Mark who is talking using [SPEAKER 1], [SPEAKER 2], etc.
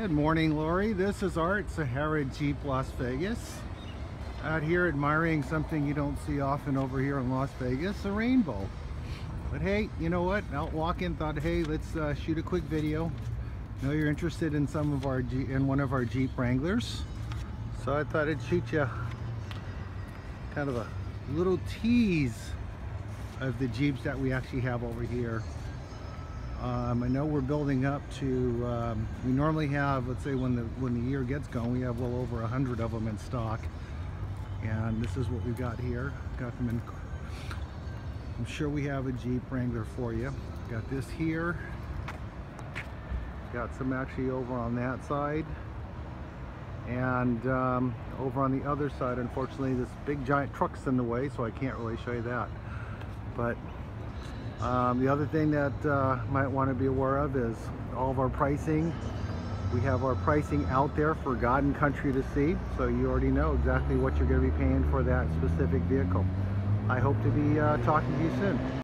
[SPEAKER 1] Good morning, Lori. This is Art, Sahara Jeep Las Vegas. Out here admiring something you don't see often over here in Las Vegas, a rainbow. But hey, you know what? Out walking, thought, hey, let's uh, shoot a quick video. I Know you're interested in some of our in one of our Jeep Wranglers, so I thought I'd shoot you kind of a little tease of the Jeeps that we actually have over here. Um, I know we're building up to, um, we normally have, let's say when the, when the year gets going, we have well over a hundred of them in stock. And this is what we've got here. Got them in, I'm sure we have a Jeep Wrangler for you. Got this here. Got some actually over on that side. And um, over on the other side, unfortunately, this big giant truck's in the way, so I can't really show you that. But um, the other thing that uh, might want to be aware of is all of our pricing. We have our pricing out there for God and country to see, so you already know exactly what you're going to be paying for that specific vehicle. I hope to be uh, talking to you soon.